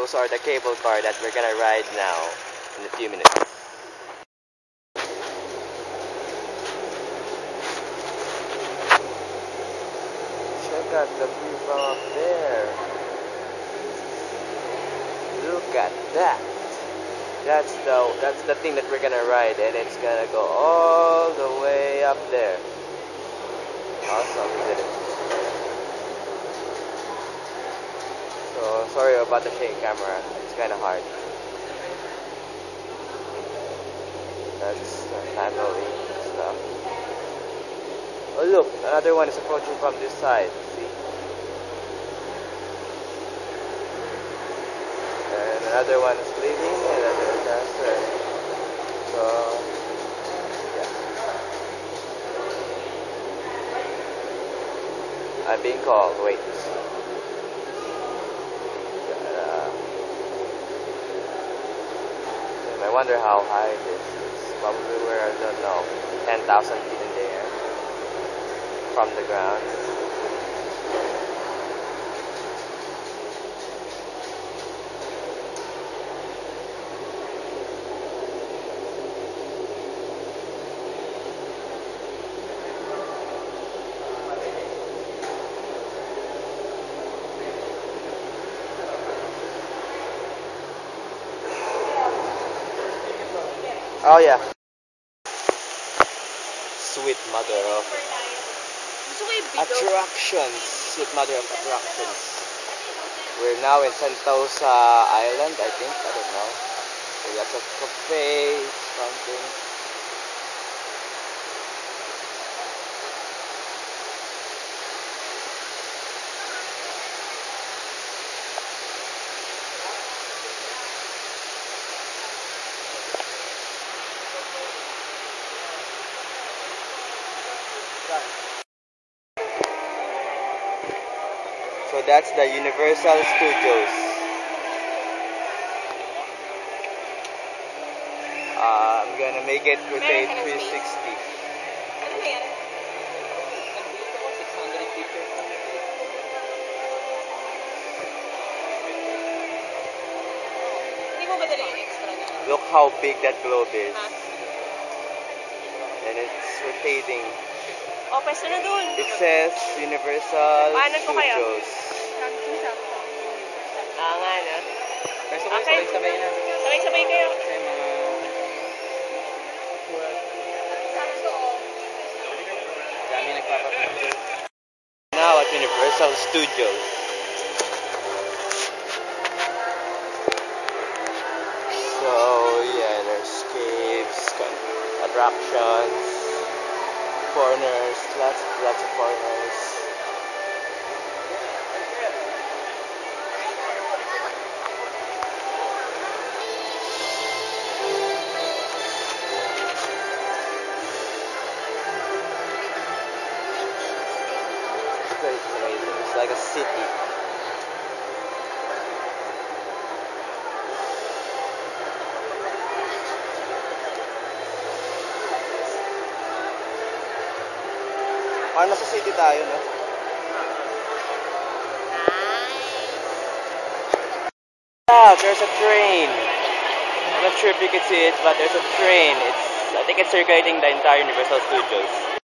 Those are the cable car that we're gonna ride now in a few minutes. Check out the view from up there. Look at that. That's the that's the thing that we're gonna ride and it's gonna go all the way up there. Awesome, we did it. So sorry about the shake camera. It's kinda hard. That's family stuff. Oh look, another one is approaching from this side. See? And another one is leaving, and another transfer. So, yeah. I'm being called. Wait. I wonder how high this is. probably where I don't know, 10,000 feet in the air from the ground. Oh yeah. Sweet mother of attractions. Sweet mother of attractions. We're now in Sentosa Island, I think. I don't know. We got a cafe, something. That's the Universal Studios. Uh, I'm gonna make it rotate ka ng 360. Ano? Look how big that globe is. Ha? And it's rotating. O, pwesto na dun. It says Universal? Studios. Ah, nga na. Pwesto ko Okay. sabay-sabay na. Sabay-sabay kayo. Kasi mga... like a city. Parang nasa city tayo, no? Ah, there's a train. I'm not sure if you can see it, but there's a train. It's I think it's circulating the entire Universal Studios.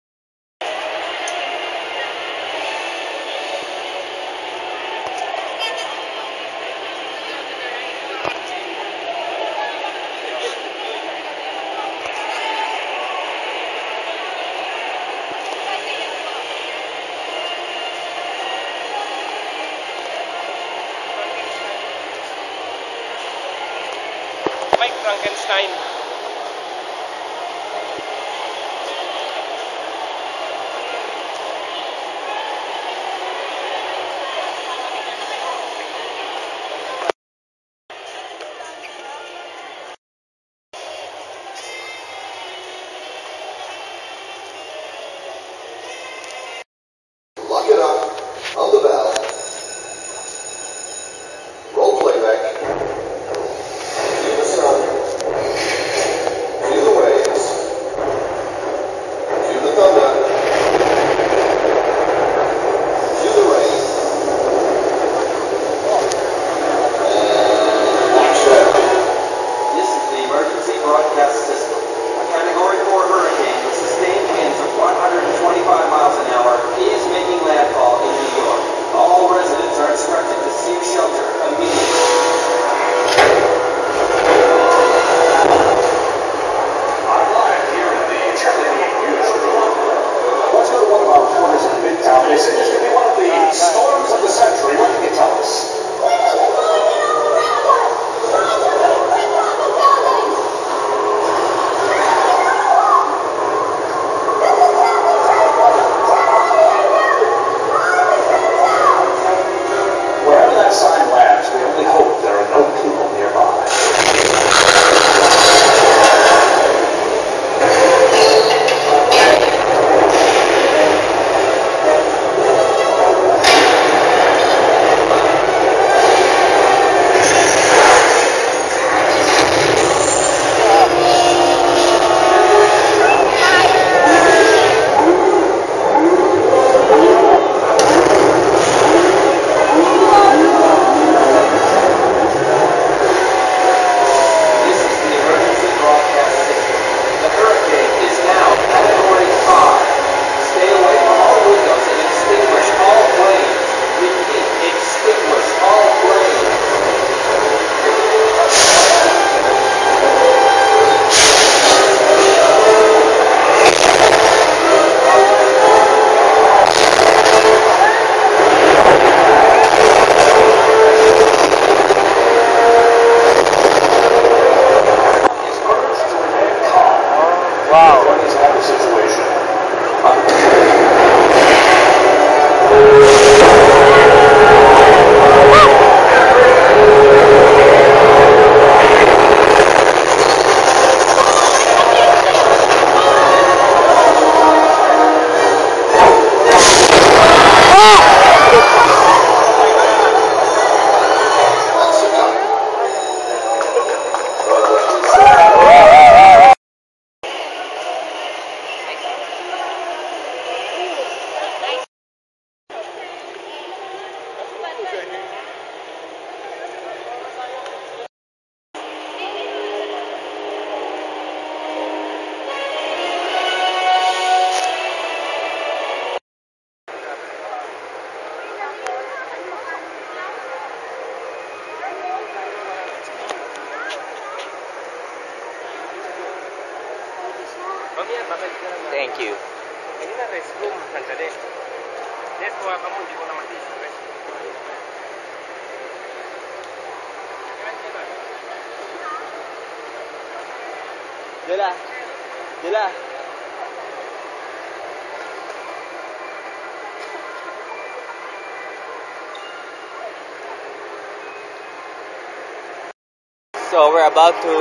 So we're about to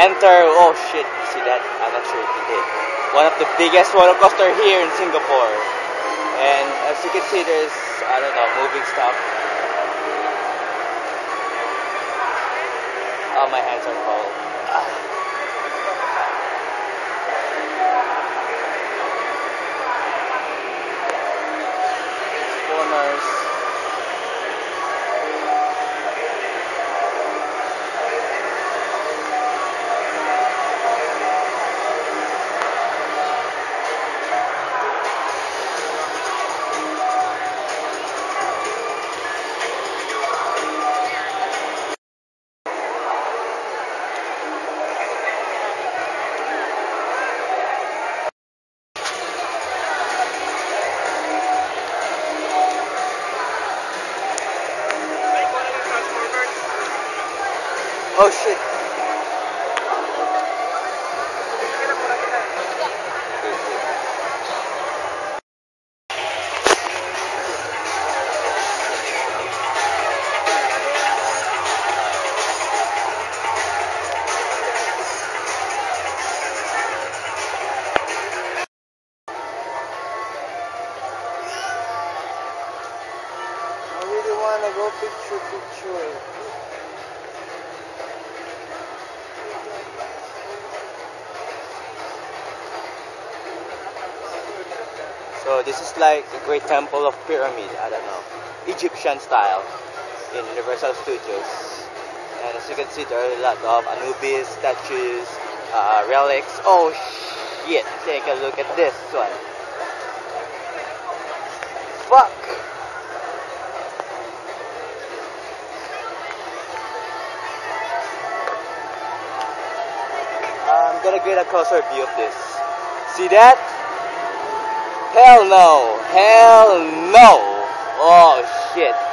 enter. Oh shit! See that? I'm not sure if you did. One of the biggest roller coaster here in Singapore. And as you can see, there's I don't know moving stuff. Oh, my hands are cold. Corners. Oh like a great temple of pyramid, I don't know, Egyptian style in Universal Studios. And as you can see, there are a lot of Anubis statues, uh, relics. Oh shit! Take a look at this one. Fuck! I'm gonna get a closer view of this. See that? Hell no! Hell no! Oh shit!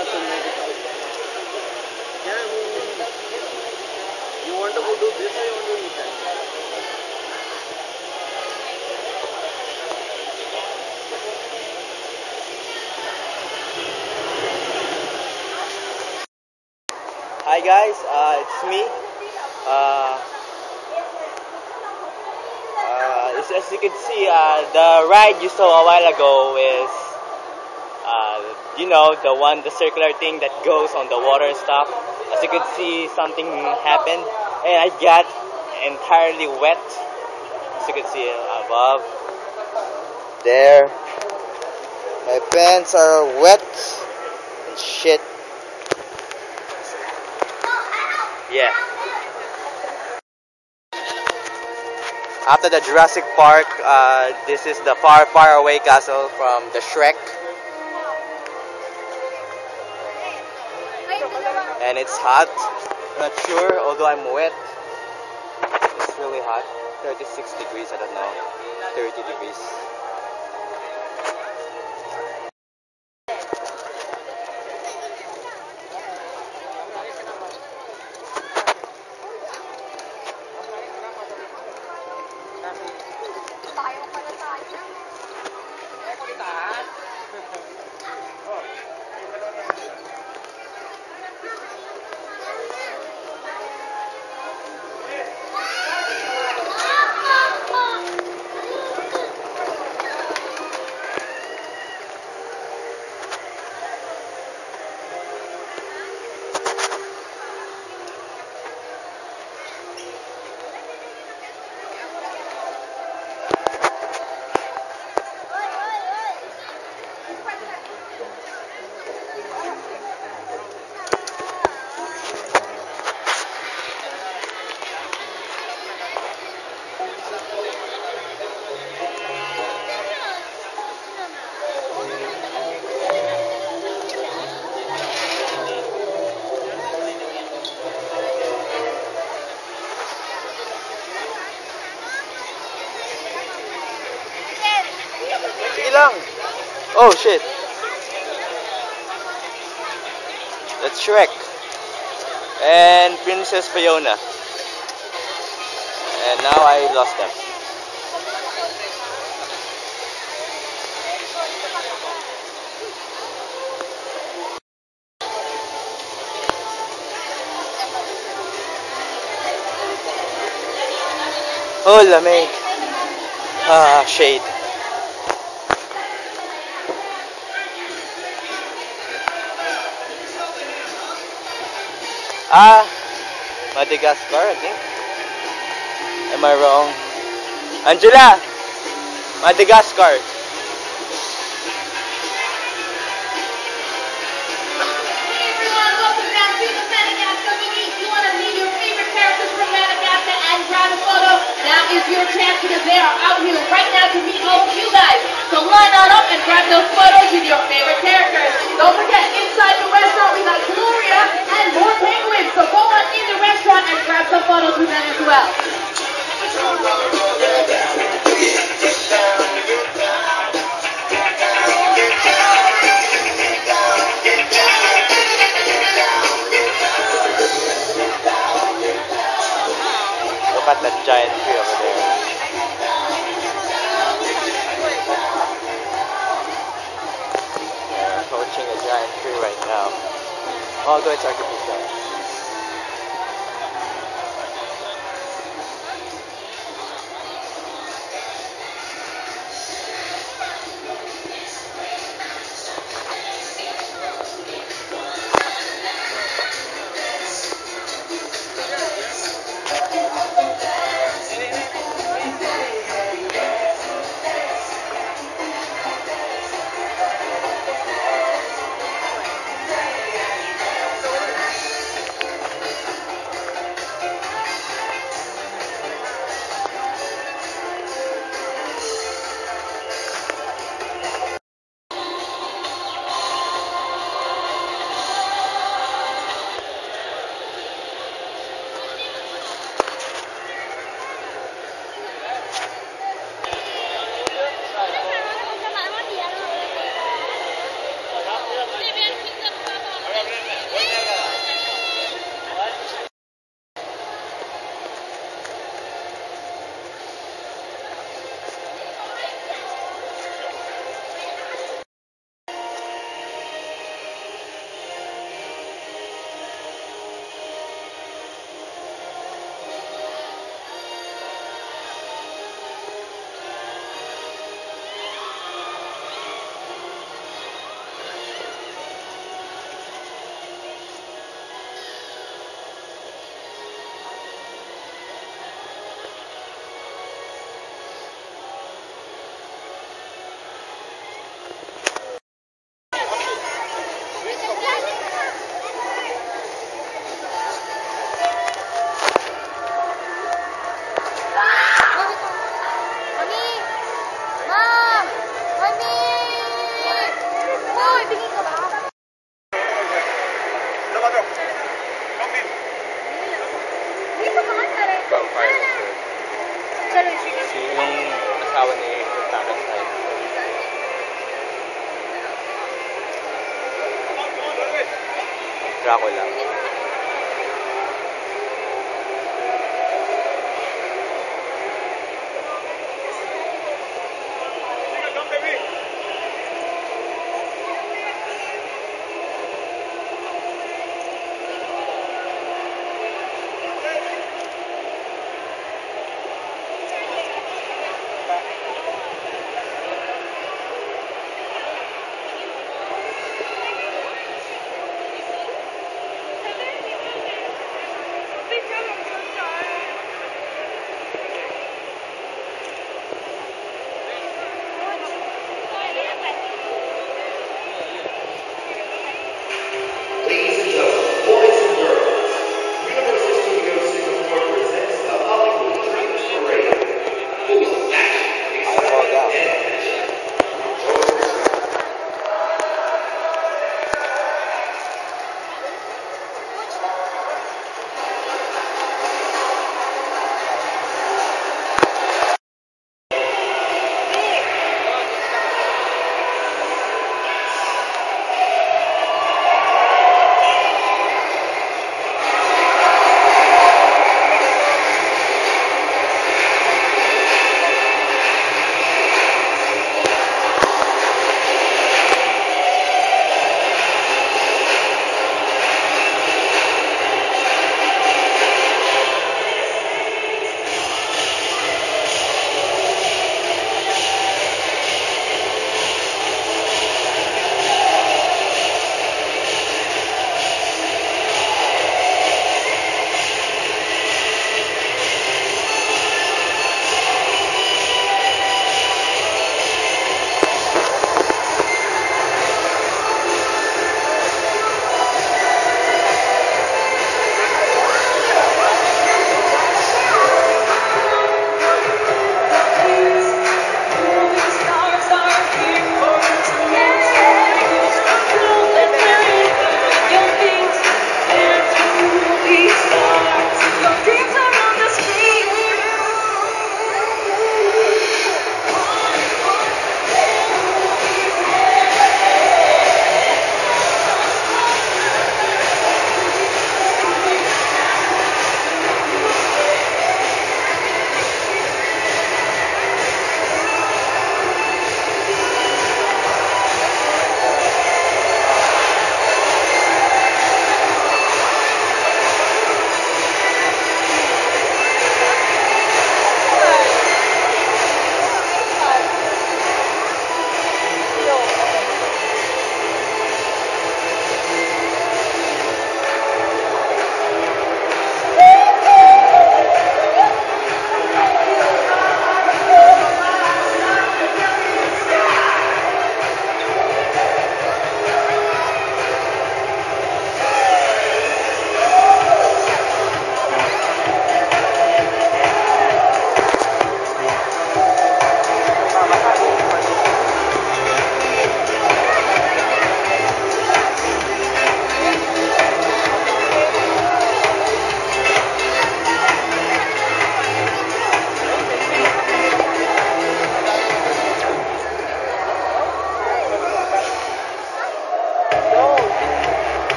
Hi guys, uh, it's me. Uh, uh, as, you can see, the ride you saw a while ago is you know, the one, the circular thing that goes on the water and stuff. As you can see, something happened, and I got entirely wet. As you can see above, there, my pants are wet and shit. Yeah. After the Jurassic Park, uh, this is the far, far away castle from the Shrek. And it's hot. Not sure, although I'm wet. It's really hot. 36 degrees, I don't know. 30 degrees. Shit. That's Shrek. And Princess Fiona. And now I lost them. Oh, lamig. Ah, shade. Ah, Madagascar, I think. Am I wrong? Angela! Madagascar. Hey everyone, welcome back to the Madagascar Movie. You want to meet your favorite characters from Madagascar and grab a photo, now is your chance because they are out here right now to meet all of you guys. So line on up and grab those photos with your favorite characters. Don't forget, inside the restaurant we got Gloria and more penguins. So go on in the restaurant and grab some photos with them as well. Look at that giant tree over there. Giant tree right now. Although it's artificial.